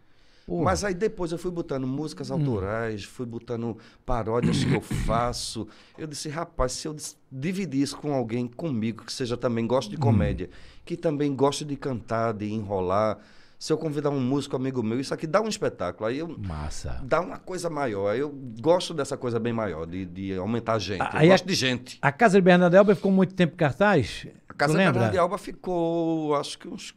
Pô. Mas aí depois eu fui botando músicas autorais, fui botando paródias que eu faço. Eu disse, rapaz, se eu dividir isso com alguém comigo, que seja também gosta de comédia, que também gosta de cantar, de enrolar, se eu convidar um músico amigo meu, isso aqui dá um espetáculo. Aí eu Massa. dá uma coisa maior. Aí Eu gosto dessa coisa bem maior, de, de aumentar a gente. Aí eu a- gosto de gente. A Casa de Bernardo Elba ficou muito tempo em cartaz? A Casa de? Bernardo Alba ficou, acho que uns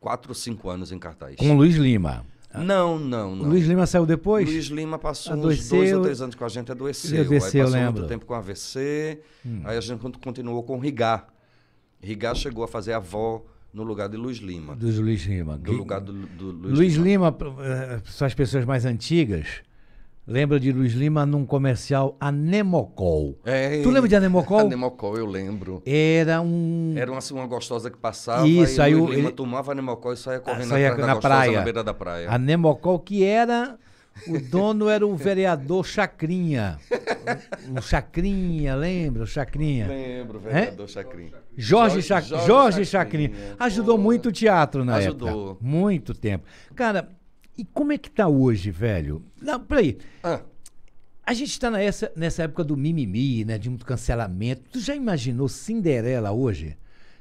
4 ou 5 anos em cartaz. Com o Luiz Lima. Não, não, O não. Luiz Lima saiu depois? Luiz Lima passou uns Adoeceu. dois ou três anos com a gente, adoeceu. Adoeceu, aí passou lembro. Hum. muito tempo com AVC, aí a gente continuou com Rigar. Rigar chegou a fazer a avó no lugar de Luiz Lima. Dos Luiz Lima. Do lugar do, do Luiz, Luiz Lima. Lima, eh, são as pessoas mais antigas, lembram de Luiz Lima num comercial Anemocol. É, Tu lembra de Anemocol? Anemocol, eu lembro. Era um... Era uma, uma gostosa que passava Isso, e aí Luiz o- Lima ele- tomava Anemocol e saia correndo saía atrás da na gostosa praia. na beira da praia. Anemocol, que era... O dono era o vereador Chacrinha. O Chacrinha, lembra? O Chacrinha. Lembro, vereador Chacrin. Jorge, Jorge- Cha- Jorge Jorge Chacrinha. Chacrinha. Ajudou Pô. muito o teatro na Ajudou. época. Muito tempo. Cara, e como é que tá hoje, velho? Não, peraí. Ah, A gente está nessa, nessa época do mimimi, né? De muito cancelamento. Tu já imaginou Cinderela hoje?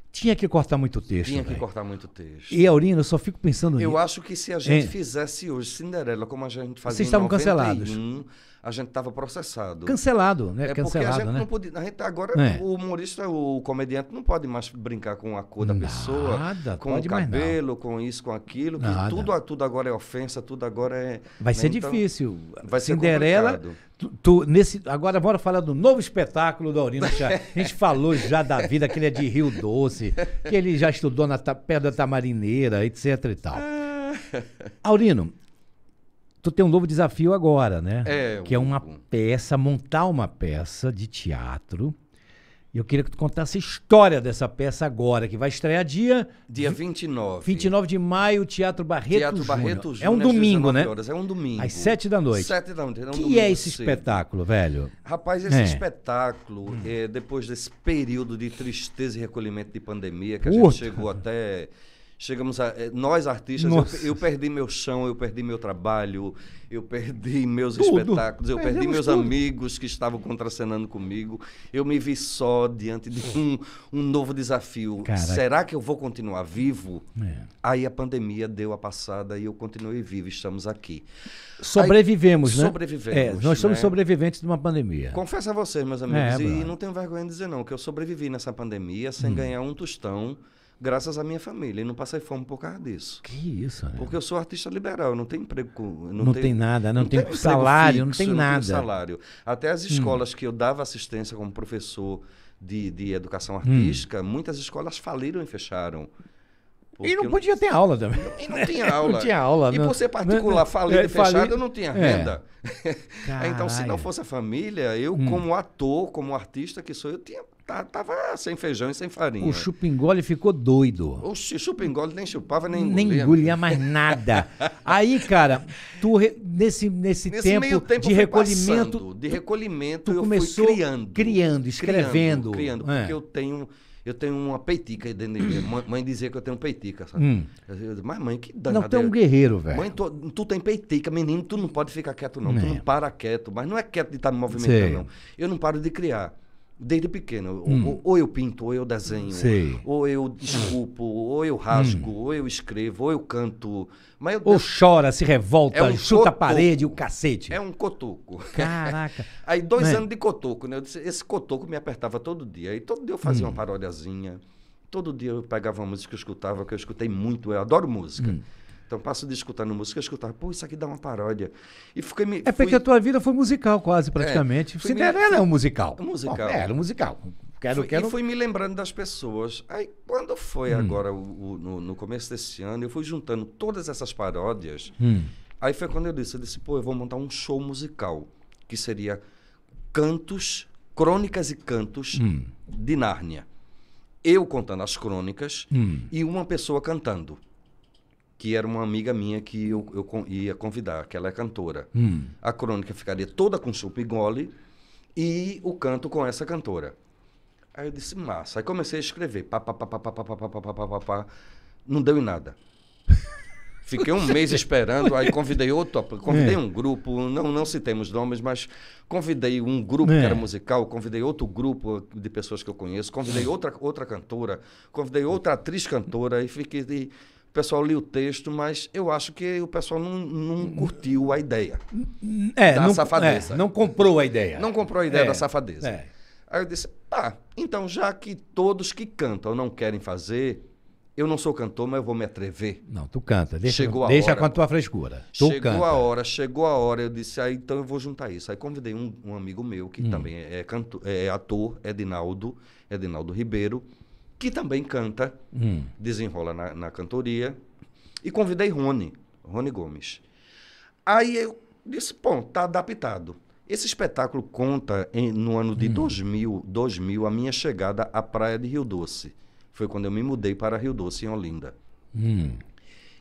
Tinha que cortar muito texto. tinha que velho. cortar muito texto. E Aurino, eu só fico pensando Eu nisso. acho que se a gente É. fizesse hoje Cinderela como a gente fazia Vocês em estavam 91, cancelados. A gente estava processado. Cancelado, né? É porque a Cancelado, gente né? não podia. A gente agora, É. o humorista, o comediante, não pode mais brincar com a cor da Nada, pessoa, com o cabelo, com isso, com aquilo. Nada. tudo, tudo agora é ofensa, tudo agora é. Vai né? ser Então, difícil. vai ser Cinderela. complicado. Tu, tu- nesse, agora bora falar do novo espetáculo do Aurino. A gente falou já da vida, que ele é de Rio Doce, que ele já estudou na Ta- Pedra Tamarineira, etc e tal. Aurino, tu tem um novo desafio agora, né? É, Que é uma peça, montar uma peça de teatro. E eu queria que tu contasse a história dessa peça agora, que vai estrear dia Dia 29. 29 de maio, Teatro Barreto Teatro Júnior. Barreto É um Júnior, domingo, 19 né? horas. É um domingo. Às sete da noite. Sete da noite. É um que é esse cedo. espetáculo, velho? Rapaz, esse É. espetáculo, é, depois desse período de tristeza e recolhimento de pandemia, que a Puta. gente chegou até. Chegamos a. é, Nós, artistas, eu, eu perdi meu chão, eu perdi meu trabalho, eu perdi meus Tudo. espetáculos, eu perdi Perdemos meus tudo. amigos que estavam contracenando comigo. Eu me vi só diante de um, um novo desafio. Caraca. Será que eu vou continuar vivo? É. Aí a pandemia deu a passada e eu continuei vivo, estamos aqui. Sobrevivemos, né? sobrevivemos, É, nós somos né? sobreviventes de uma pandemia. Confesso a vocês, meus amigos, É, e não tenho vergonha de dizer não, que eu sobrevivi nessa pandemia Hum. sem ganhar um tostão, graças à minha família, e não passei fome por causa disso. Que isso, né? Porque eu sou artista liberal, eu não tenho emprego. eu Não tem nada, não tem tenho emprego salário, não tem nada. Hum. tenho salário. Até as escolas que eu dava assistência como professor de, de educação Hum. artística, muitas escolas faliram e fecharam. E não Porque- podia ter aula também. e não tinha aula. Não tinha aula, E não- por ser particular, não- falido é, e fechado, falido- eu não tinha é. renda. então, se não. Hum. fosse a família, eu, como ator, como artista que sou, eu tinha, tá- tava sem feijão e sem farinha. O chupingole ficou doido. Oxi, chupa engole, nem chupava, nem Nem engolia. engolia mais nada. Aí, cara, tu re- nesse, nesse, Nesse tempo, tempo de recolhimento, passando, de recolhimento tu eu começou fui criando. criando, escrevendo. Criando, criando, É. porque eu tenho... Eu tenho uma peitica aí dentro. Mãe, dizia que eu tenho peitica, sabe? Hum. Eu dizia, mas mãe, que não, danada. tu é um guerreiro, velho. Mãe, tu, tu tem peitica, menino, tu não pode ficar quieto, não. Tu É. não para quieto. Mas não é quieto de estar me movimentando, Sei. não. Eu não paro de criar. Desde pequeno. Ou- Hum. Ou, ou eu pinto, ou eu desenho, Sei. Hum. ou eu esculpo, ou eu rasgo, ou eu escrevo, ou eu canto. Mas eu, Ou chora, se revolta, É um chuta a cotoco. parede, o cacete. é um cotoco. Caraca. Aí, dois Né? anos de cotoco, né? Disse, esse cotoco me apertava todo dia. Aí, todo dia eu Hum. fazia uma paródiazinha. Todo dia eu pegava uma música que eu escutava, que eu escutei muito. Eu adoro música. Então, passo de escutando música, eu escutava, pô, isso aqui dá uma paródia. E fiquei me. É porque fui- a tua vida foi musical quase, praticamente. fui me- Cinderela é um musical. É um musical. Bom, era um musical. Quero, Fui- quero... E fui me lembrando das pessoas. Aí, quando foi Hum. agora, o- o- no, no começo desse ano, eu fui juntando todas essas paródias. Hum. Aí foi quando eu disse, eu disse, pô, eu vou montar um show musical, que seria cantos, crônicas e cantos Hum. de Nárnia. eu contando as crônicas hum. e uma pessoa cantando. Que era uma amiga minha que eu, eu ia convidar, que ela é cantora. Hum. A crônica ficaria toda com chupigole e o canto com essa cantora. Aí eu disse, massa. Aí comecei a escrever. Pá, pá, pá, pá, pá, pá, pá, pá, pá, pá, pá, pá. Não deu em nada. Fiquei um mês esperando, aí convidei outro, convidei é. um grupo, não, não citemos nomes, mas convidei um grupo é. que era musical, convidei outro grupo de pessoas que eu conheço, convidei outra, outra cantora, convidei outra atriz cantora e fiquei. E o pessoal lia o texto, mas eu acho que o pessoal não, não curtiu a ideia é, da não, safadeza. É, não comprou a ideia. Não comprou a ideia é, da safadeza. É. Aí eu disse, tá, então já que todos que cantam não querem fazer, eu não sou cantor, mas eu vou me atrever. Não, tu canta. Deixa, chegou a deixa hora, com a tua frescura. Tu chegou canta. a hora, chegou a hora. Eu disse, aí então eu vou juntar isso. Aí convidei um, um amigo meu, que hum. também é, cantor, é ator, Edinaldo, Edinaldo Ribeiro, que também canta, hum. desenrola na, na cantoria. E convidei Rony, Rony Gomes. Aí eu disse, bom, tá adaptado. Esse espetáculo conta em, no ano de hum. 2000, 2000 a minha chegada à praia de Rio Doce foi quando eu me mudei para Rio Doce, em Olinda. Hum.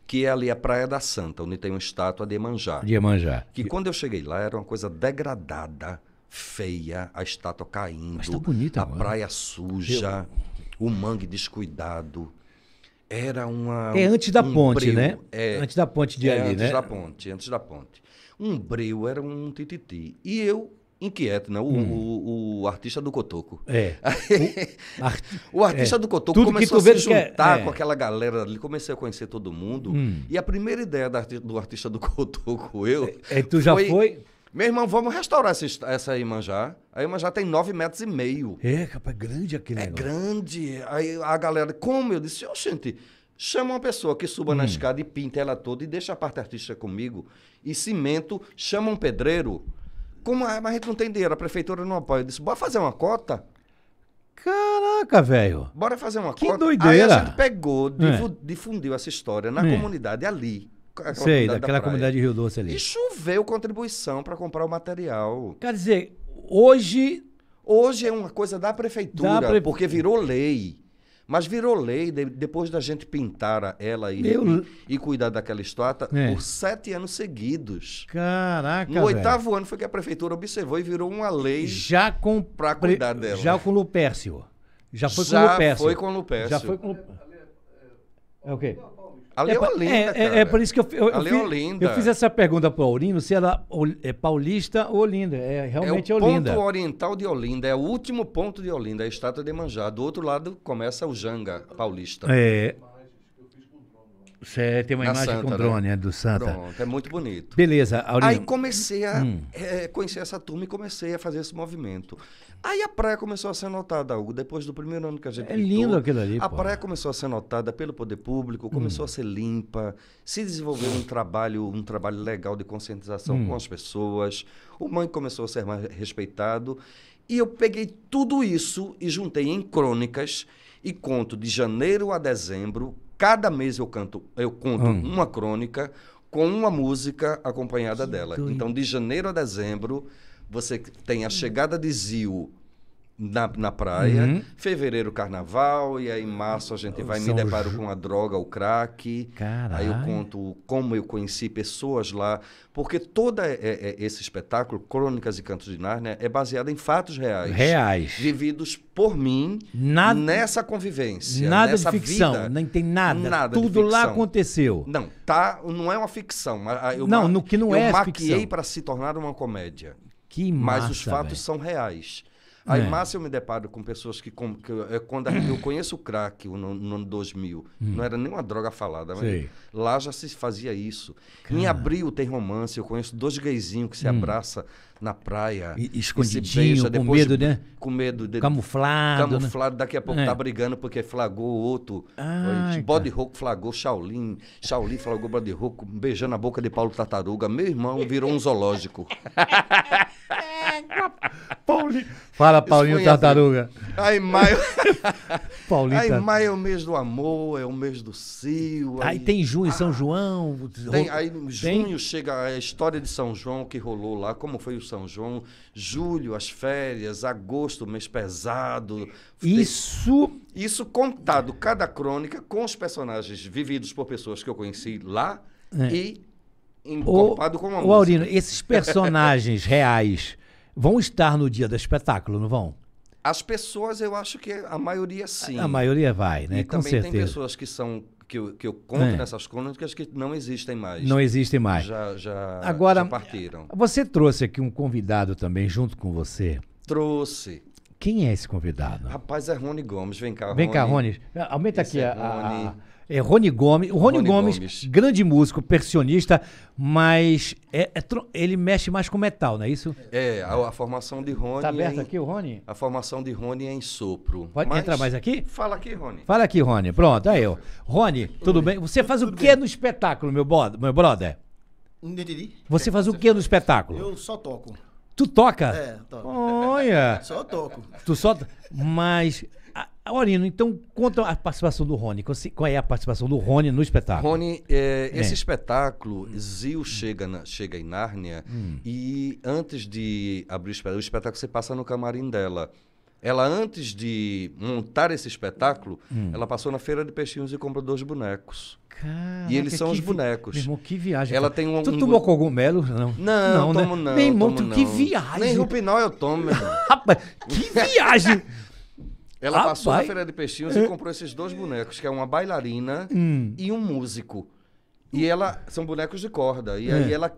Que é ali a Praia da Santa, onde tem uma estátua de Emanjá. De Emanjá. Que quando eu cheguei lá era uma coisa degradada, feia, a estátua caindo. Mas tá bonita, A praia suja, eu... o mangue descuidado. Era uma. É antes da um ponte, breu, né? É, antes da ponte de é, ali, antes né? Antes da ponte, antes da ponte. Um breu era um tititi. E eu inquieto, né? O, hum. o, o, artista do Cotoco. É. o, arti o artista é. do Cotoco Tudo começou a se é- juntar é. com aquela galera ali, comecei a conhecer todo mundo. Hum. E a primeira ideia do artista do Cotoco, eu. É, é tu já foi... foi? Meu irmão, vamos restaurar essa, essa Imanjá. A Imanjá tem nove metros e meio. É, rapaz, é grande aquele É negócio. grande. Aí a galera, como? Eu disse, ô, gente, chama uma pessoa que suba hum. na escada e pinta ela toda e deixa a parte artística comigo. E cimento, chama um pedreiro como é, mas a gente não tem dinheiro, a prefeitura não apoia. Eu disse, bora fazer uma cota? Caraca, velho. Bora fazer uma que cota. doideira. Aí a gente pegou, é. difundiu essa história na é. comunidade ali. Sei, daquela da comunidade de Rio Doce ali. E choveu contribuição para comprar o material. Quer dizer, hoje. Hoje é uma coisa da prefeitura, da pre... porque virou lei. Mas virou lei, de, depois da gente pintar ela e, Meu... e, e, cuidar daquela estátua, é. por sete anos seguidos. Caraca, No oitavo ano foi que a prefeitura observou e virou uma lei já com para cuidar dela. Já com Lupércio. Já foi já com Lupércio. foi com Lupércio. Já foi com É o quê? É, é Olinda, é, é, é, por isso que eu, eu, eu, fiz, Olinda. eu fiz essa pergunta para o Aurino, se era é paulista ou Olinda. É realmente é o Olinda. ponto oriental de Olinda, é o último ponto de Olinda, é a estátua de Manjá. Do outro lado começa o Janga paulista. É. Você tem uma Na imagem Santa, com drone, né? do Santa. Pronto, é muito bonito. Beleza, Aurino. Aí comecei a hum. é, conhecer essa turma e comecei a fazer esse movimento. Aí a praia começou a ser notada, Hugo, depois do primeiro ano que a gente É pintou, lindo aquilo ali. A pô. praia começou a ser notada pelo poder público, começou hum. a ser limpa, se desenvolveu um trabalho, um trabalho legal de conscientização hum. com as pessoas. O mãe começou a ser mais respeitado. E eu peguei tudo isso e juntei em crônicas e conto de janeiro a dezembro. Cada mês eu canto, eu conto hum. uma crônica com uma música acompanhada que dela. Doido. Então, de janeiro a dezembro, você tem a chegada de Zio na, na praia, uhum. fevereiro carnaval, e aí em março a gente vai, São me deparo com a droga, o crack. Caralho. Aí eu conto como eu conheci pessoas lá, porque todo é, é, esse espetáculo, Crônicas e Cantos de Nárnia, é baseado em fatos reais. Reais. Vividos por mim nada, nessa convivência. Nada nessa de ficção, vida. nem tem nada. Nada Tudo lá aconteceu. Não, tá, não é uma ficção. Eu não, no que não eu é Eu maquiei para se tornar uma comédia. Que massa, Mas os fatos véio. são reais. Aí, é. massa, eu me deparo com pessoas que, com, que eu, é quando eu conheço o crack no, no ano 2000, hum. não era nem uma droga falada, mas lá já se fazia isso. Cara. Em abril tem romance, eu conheço dois gayzinhos que se hum. abraçam na praia. E, escondidinho, com medo, né? Com medo. De, camuflado. Né? Camuflado, né? daqui a pouco é. tá brigando porque flagou outro. Ai, bode rouco flagou Shaolin. Shaolin flagou bode rouco, beijando a boca de Paulo Tartaruga. Meu irmão virou um zoológico. Paulinho. Fala, Paulinho Tartaruga. Aí maio. Paulinho aí maio é o mês do amor, é o mês do cio. Aí tem junho, São João. Tem, aí em junho chega a história de São João que rolou lá, como foi o São João. Julho, as férias, agosto, o mês pesado. Tem- Isso. Isso contado, cada crônica, com os personagens vividos por pessoas que eu conheci lá É. e encorpado com a ô música. Aurino, esses personagens reais vão estar no dia do espetáculo, não vão? As pessoas, eu acho que a maioria sim. A maioria vai, né? E Com também tem certeza. pessoas que são que eu, que eu conto É. nessas crônicas que não existem mais. Não existem mais. Já, já, Agora- já partiram. Você trouxe aqui um convidado também junto com você. Trouxe. Quem é esse convidado? Rapaz, é Rony Gomes. Vem cá, Vem cá, Rony. Aumenta Esse aqui é a, a- Rony. É Rony Gomes. O Rony, Rony Gomes, Gomes. grande músico, percussionista, mas é- é ele mexe mais com metal, não é isso? É, a, a formação de Rony. Tá é aberto em- aqui o Rony? A formação de Rony é em sopro. Pode Mas- entrar mais aqui? Fala aqui, Rony. Fala aqui, Rony. Pronto, aí eu. Rony, tudo bem? Você faz o que no espetáculo, meu, bod- meu brother? Não entendi. Você faz o que no espetáculo? Eu só toco. Tu toca? É, toco. Olha, Só toco. tu só. Mas. A- Aurino, então conta a participação do Rony. Qual é a participação do Rony no espetáculo? Rony, é, É. esse espetáculo, Zio chega, na- chega em Nárnia Hum. e antes de abrir o espetáculo, o espetáculo você passa no camarim dela. Ela, antes de montar esse espetáculo, Hum. ela passou na feira de peixinhos e comprou dois bonecos. Caraca, E eles são os vi- bonecos. Meu irmão, que viagem. Ela tem um- Tu um tomou cogumelo? Não, Não, né? tomo não. Meu irmão, tu, que não. viagem. Nem Rupinol eu tomo, meu irmão. Rapaz, que viagem. Ela passou na Rapaz. feira de peixinhos e comprou esses dois bonecos, que é uma bailarina Hum. e um músico. E ela são bonecos de corda. E É. aí ela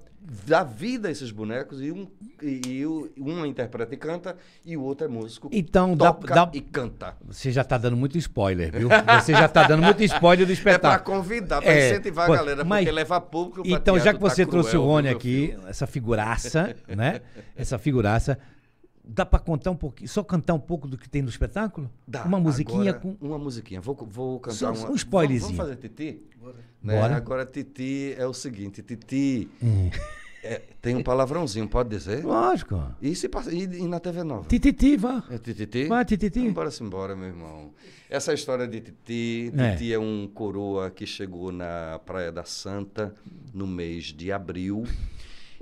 dá vida a esses bonecos e um e, e o- uma interpreta e canta e o outro é músico. Então, dá- toca dá- e canta. Você já tá dando muito spoiler, viu? Você já tá dando muito spoiler do É pra espetáculo. convidar, pra É, incentivar a galera, mas- porque levar público Então, já que teatro tá você trouxe o cruel, Rony viu, meu aqui, filho? essa figuraça, né? Essa figuraça, dá pra contar um pouquinho, só cantar um pouco do que tem no espetáculo? Dá. Uma musiquinha Agora, com Uma musiquinha. Vou, vou cantar Só- uma. só um spoilerzinho. Vamos, fazer Titi? Né? Bora. Agora, Titi é o seguinte: Titi. Hum. é, tem um palavrãozinho, pode dizer? Lógico. E, se passa, e, e na TV Nova? Tititi, vá. É Tititi? Vai, Tititi. Então, bora-se embora, meu irmão. Essa história de Titi. É. Titi é um coroa que chegou na Praia da Santa no mês de abril.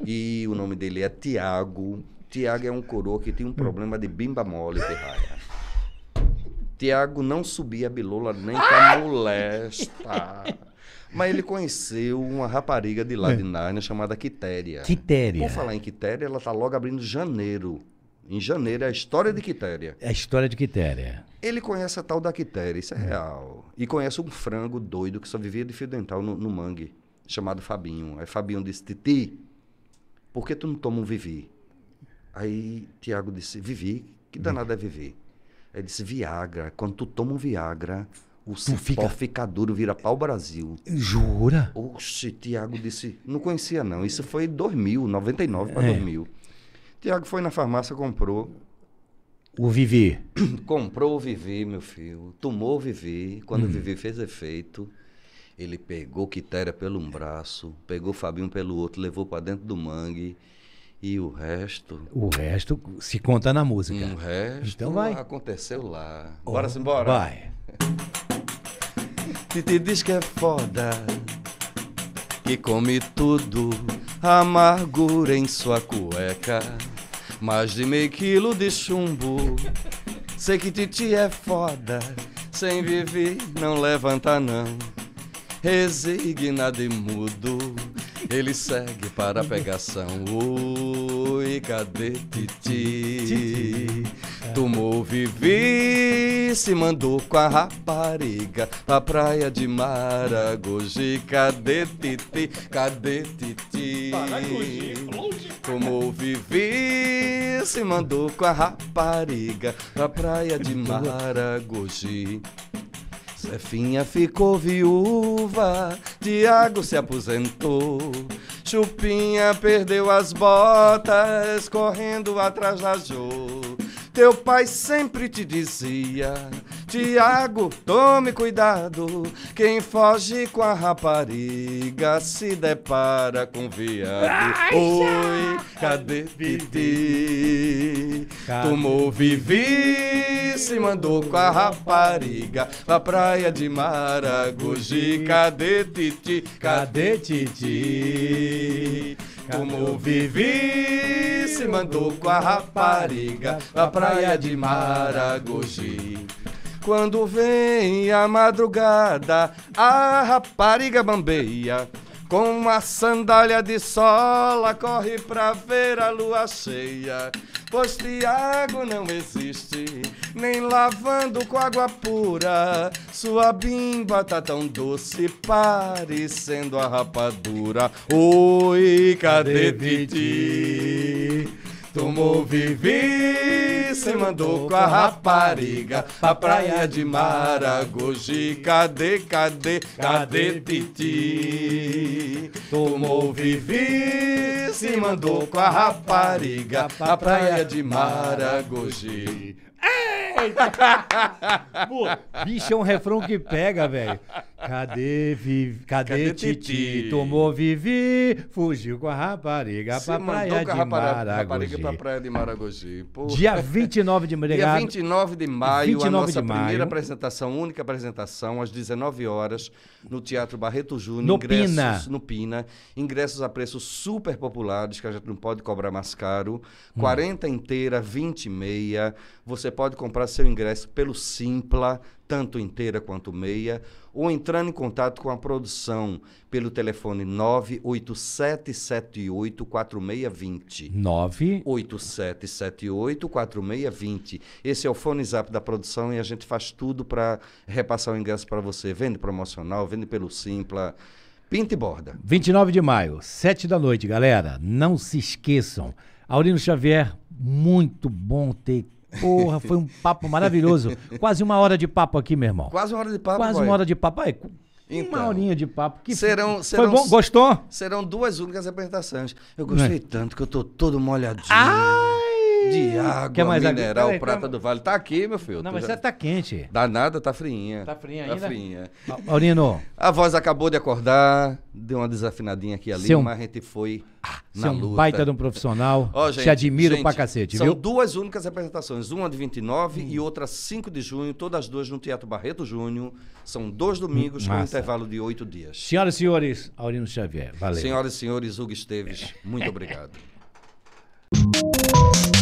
E o nome dele é Tiago. Tiago é um coroa que tem um problema de bimba mole, pirraia. Tiago não subia a bilola nem pra molesta. Mas ele conheceu uma rapariga de lá de Nárnia chamada Quitéria. Quitéria. Por falar em Quitéria, ela tá logo abrindo janeiro. Em janeiro é a história de Quitéria. É a história de Quitéria. Ele conhece a tal da Quitéria, isso é real. E conhece um frango doido que só vivia de fio dental no, no mangue, chamado Fabinho. Aí Fabinho disse, Titi, por que tu não toma um Vivi? Aí Tiago disse, Vivi? Que danada é Vivi? Aí disse, Viagra. Quando tu toma um Viagra, o cipó fica- fica... duro, vira pau-brasil. Jura? Oxe, Tiago disse, não conhecia não. Isso foi em 2000, 99 para É. 2000. Tiago foi na farmácia, comprou. O Vivi. Comprou o Vivi, meu filho. Tomou o Vivi. Quando o Vivi fez efeito, ele pegou Quitéria pelo um braço, pegou o Fabinho pelo outro, levou para dentro do mangue. E o resto, O resto se conta na música. o resto Então vai. aconteceu lá. Bora se embora. Vai. Titi diz que é foda, que come tudo, amargura em sua cueca, mais de meio quilo de chumbo. Sei que Titi é foda, sem viver não levanta não, resignado e mudo. Ele segue para a pegação. Oi, cadê Titi? Tomou Vivi, se mandou com a rapariga pra praia de Maragogi. Cadê Titi? Cadê Titi? Tomou Vivi, se mandou com a rapariga pra praia de Maragogi. Zefinha ficou viúva, Tiago se aposentou. Chupinha perdeu as botas, correndo atrás da Jô. Teu pai sempre te dizia: Tiago, tome cuidado. Quem foge com a rapariga se depara com viado. Oi, cadê Titi? Tomou Vivi, se mandou com a rapariga pra praia de Maragogi. Cadê Titi? Cadê Titi? Tomou Vivi, se mandou com a rapariga pra praia de Maragogi. Quando vem a madrugada, a rapariga bambeia. Com uma sandália de sola, corre pra ver a lua cheia. Pois Tiago não existe, nem lavando com água pura. Sua bimba tá tão doce, parecendo a rapadura. Oi, cadê Titi? Tomou Vivi, se mandou com a rapariga a praia de Maragogi. Cadê, cadê, cadê Titi? Tomou Vivi, se mandou com a rapariga a praia de Maragogi. Pô, bicho, é um refrão que pega, velho. Cadê, Vivi? Cadê, Cadê Titi? Titi? Tomou Vivi, fugiu com a rapariga Se pra praia a de rapariga, rapariga pra Maragogi. praia de Maragogi. Pô. Dia 29 de Dia obrigado. 29 de maio, 29 a nossa de primeira maio. apresentação, única apresentação, às 19 horas, no Teatro Barreto Júnior. No ingressos, Pina. No Pina. Ingressos a preços super populares, que a gente não pode cobrar mais caro. Hum. 40 inteira, 20 e meia. Você pode comprar seu ingresso pelo Simpla, tanto inteira quanto meia, ou entrando em contato com a produção pelo telefone 987784620. 9. 8778-4620. Esse é o fone zap da produção e a gente faz tudo para repassar o ingresso para você. Vende promocional, vende pelo Simpla. Pinta e borda. 29 de maio, 7 da noite, galera. Não se esqueçam. Aurino Xavier, muito bom ter. Porra, foi um papo maravilhoso. Quase uma hora de papo aqui, meu irmão. Quase uma hora de papo, Quase boy. uma hora de papo. Uma Então, horinha de papo. Que serão- Foi serão- bom? Gostou? Serão duas únicas apresentações. Eu gostei É. tanto que eu tô todo molhadinho. Ai! De água Quer mais água? mineral, Peraí, prata calma. do vale. Tá aqui, meu filho. Não, Tu mas já- você tá quente. Dá nada, tá friinha. Tá fria Tá ainda? friinha. A- Aurino, A voz acabou de acordar, deu uma desafinadinha aqui ali, um- mas a gente foi você na é um luta. baita de um profissional. Ó, Te admiro gente, pra cacete, são viu? duas únicas apresentações, uma de 29 e outra 5 de junho, todas duas no Teatro Barreto Júnior. São dois domingos com um Massa. intervalo de oito dias. Senhoras e senhores, Aurino Xavier, valeu. Senhoras e senhores, Hugo Esteves, muito obrigado.